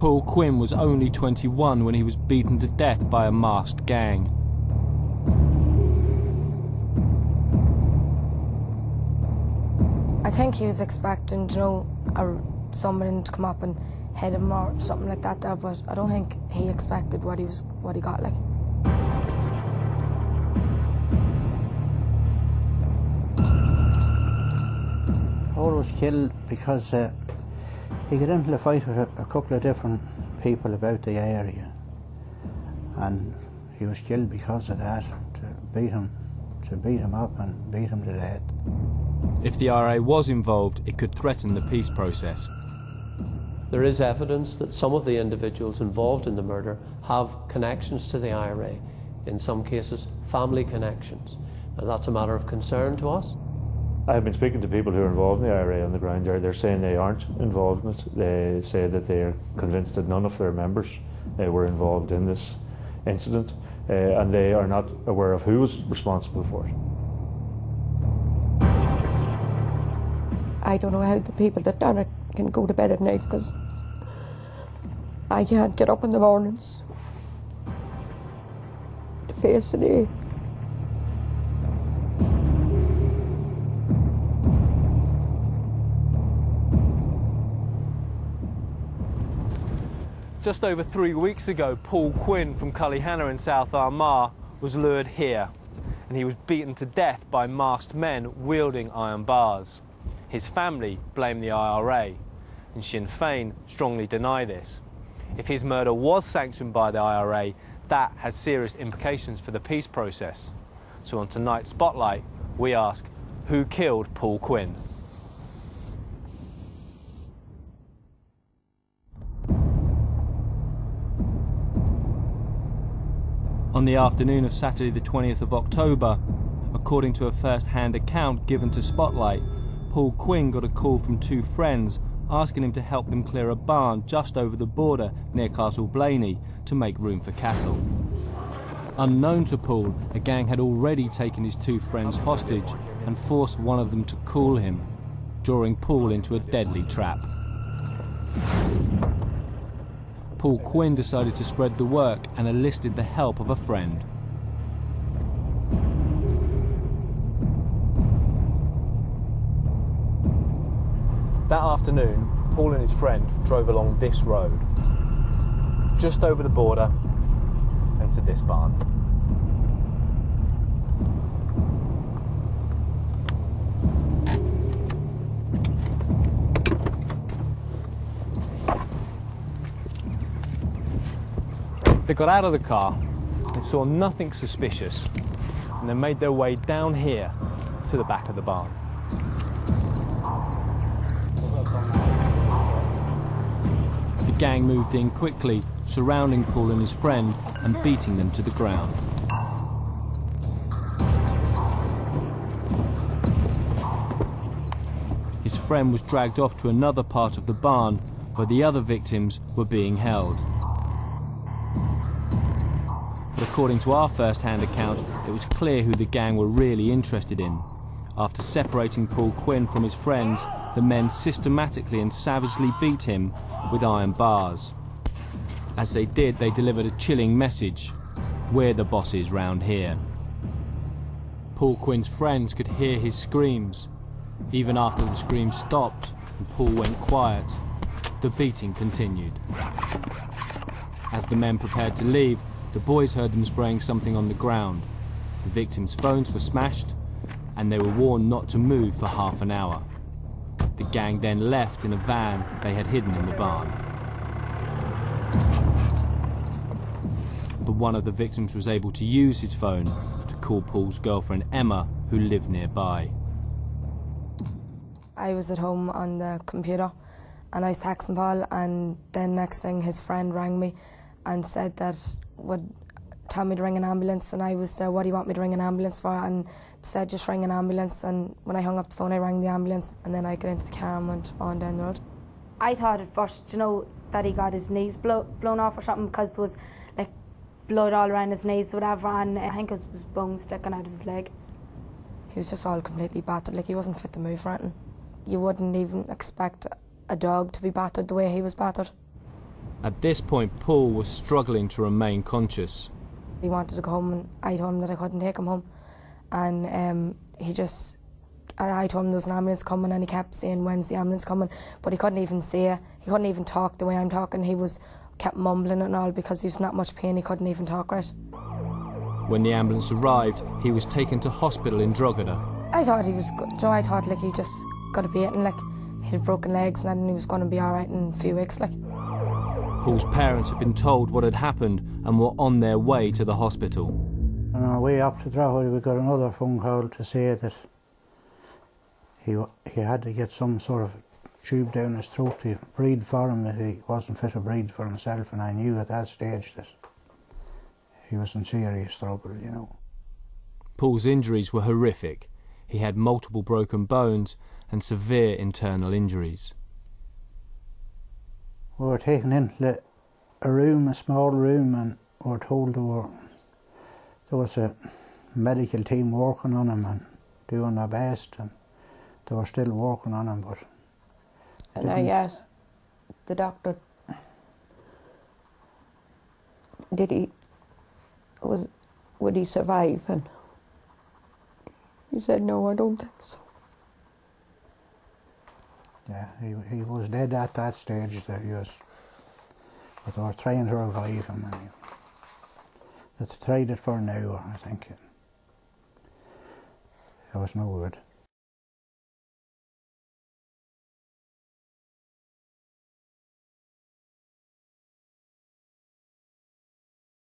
Paul Quinn was only 21 when he was beaten to death by a masked gang. I think he was expecting, you know, a, someone to come up and hit him or something like that there, but I don't think he expected what he was what he got like. Paul was killed because uh, he got into a fight with a, a couple of different people about the area and he was killed because of that, to beat him, to beat him up and beat him to death. If the IRA was involved, it could threaten the peace process. There is evidence that some of the individuals involved in the murder have connections to the IRA, in some cases, family connections. And that's a matter of concern to us. I have been speaking to people who are involved in the IRA on the ground there. They're saying they aren't involved in it. They say that they are convinced that none of their members uh, were involved in this incident uh, and they are not aware of who was responsible for it. I don't know how the people that done it can go to bed at night because I can't get up in the mornings to face the day. Just over three weeks ago, Paul Quinn from Cullyhanna in South Armagh was lured here, and he was beaten to death by masked men wielding iron bars. His family blame the IRA, and Sinn Féin strongly deny this. If his murder was sanctioned by the IRA, that has serious implications for the peace process. So on tonight's Spotlight, we ask, who killed Paul Quinn? On the afternoon of Saturday the 20th of October, according to a first-hand account given to Spotlight, Paul Quinn got a call from two friends asking him to help them clear a barn just over the border near Castleblayney to make room for cattle. Unknown to Paul, a gang had already taken his two friends hostage and forced one of them to call him, drawing Paul into a deadly trap. Paul Quinn decided to spread the work and enlisted the help of a friend. That afternoon, Paul and his friend drove along this road, just over the border and to this barn. They got out of the car, they saw nothing suspicious, and they made their way down here to the back of the barn. The gang moved in quickly, surrounding Paul and his friend and beating them to the ground. His friend was dragged off to another part of the barn where the other victims were being held. But according to our first-hand account, it was clear who the gang were really interested in. After separating Paul Quinn from his friends, the men systematically and savagely beat him with iron bars. As they did, they delivered a chilling message. We're the bosses round here. Paul Quinn's friends could hear his screams. Even after the screams stopped and Paul went quiet, the beating continued. As the men prepared to leave, the boys heard them spraying something on the ground. The victims' phones were smashed, and they were warned not to move for half an hour. The gang then left in a van they had hidden in the barn. But one of the victims was able to use his phone to call Paul's girlfriend Emma, who lived nearby. I was at home on the computer and I was texting Paul and then next thing his friend rang me and said that would tell me to ring an ambulance and I was there, what do you want me to ring an ambulance for? And said just ring an ambulance and when I hung up the phone I rang the ambulance and then I got into the car and went on down the road. I thought at first, you know, that he got his knees blow, blown off or something because there was like blood all around his knees or whatever and I think it was, was bone sticking out of his leg. He was just all completely battered, like he wasn't fit to move for anything. You wouldn't even expect a dog to be battered the way he was battered. At this point, Paul was struggling to remain conscious. He wanted to go home and I told him that I couldn't take him home. And um, he just, I, I told him there was an ambulance coming and he kept saying, when's the ambulance coming? But he couldn't even say, he couldn't even talk the way I'm talking. He was kept mumbling and all because he was in that much pain he couldn't even talk right. When the ambulance arrived, he was taken to hospital in Drogheda. I thought he was, you know, I thought like he just got a beating, like he had broken legs and then he was going to be alright in a few weeks, like. Paul's parents had been told what had happened and were on their way to the hospital. On our way up to Drogheda, we got another phone call to say that he, he had to get some sort of tube down his throat to breathe for him, that he wasn't fit to breathe for himself, and I knew at that stage that he was in serious trouble, you know. Paul's injuries were horrific. He had multiple broken bones and severe internal injuries. We were taken into a room, a small room, and we were told there, were, there was a medical team working on him and doing their best, and they were still working on him, but And I asked the doctor, did he, was, would he survive? And he said, no, I don't think so. Yeah, he, he was dead at that stage that he was, but they were trying to revive him and he, they tried it for an hour, I think. It was no good.